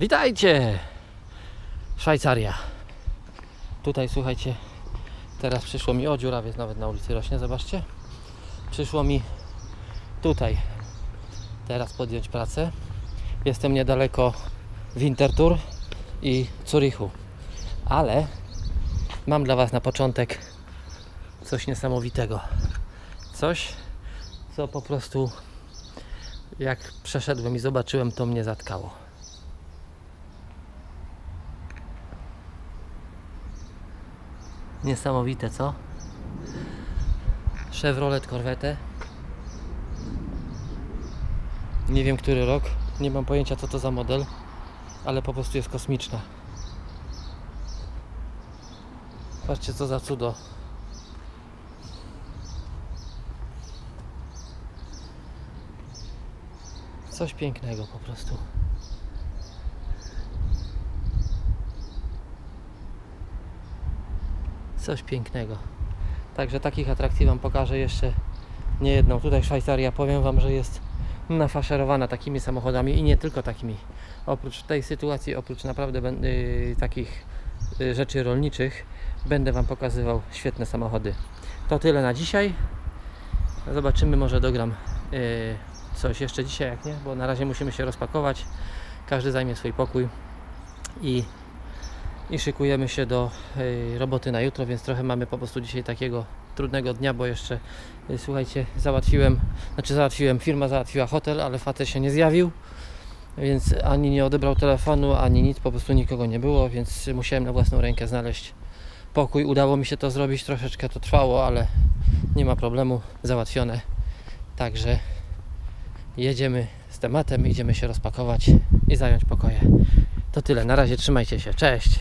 Witajcie! Szwajcaria. Tutaj słuchajcie, teraz przyszło mi o dziurawiec nawet na ulicy rośnie, zobaczcie. Przyszło mi tutaj teraz podjąć pracę. Jestem niedaleko Winterthur i Zurichu. Ale mam dla Was na początek coś niesamowitego. Coś, co po prostu jak przeszedłem i zobaczyłem, to mnie zatkało. Niesamowite, co? Chevrolet Corvette. Nie wiem, który rok. Nie mam pojęcia, co to za model, ale po prostu jest kosmiczna. Patrzcie, co za cudo. Coś pięknego po prostu. Coś pięknego. Także takich atrakcji Wam pokażę jeszcze nie jedną. Tutaj Szwajcaria, powiem Wam, że jest nafaszerowana takimi samochodami i nie tylko takimi. Oprócz tej sytuacji, oprócz naprawdę ben- y, takich y, rzeczy rolniczych, będę Wam pokazywał świetne samochody. To tyle na dzisiaj. Zobaczymy, może dogram y, coś jeszcze dzisiaj, jak nie, bo na razie musimy się rozpakować. Każdy zajmie swój pokój i, i szykujemy się do y, roboty na jutro, więc trochę mamy po prostu dzisiaj takiego trudnego dnia, bo jeszcze y, słuchajcie, załatwiłem, znaczy załatwiłem, firma załatwiła hotel, ale facet się nie zjawił. Więc ani nie odebrał telefonu, ani nic, po prostu nikogo nie było, więc musiałem na własną rękę znaleźć pokój. Udało mi się to zrobić, troszeczkę to trwało, ale nie ma problemu, załatwione. Także jedziemy z tematem, idziemy się rozpakować i zająć pokoje. To tyle, na razie trzymajcie się, cześć!